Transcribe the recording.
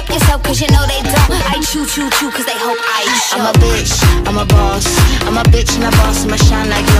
Fuck yourself cause you know they don't. I chew, chew, chew cause they hope I show I'm a bitch, I'm a boss I'm a bitch and a boss and I shine like you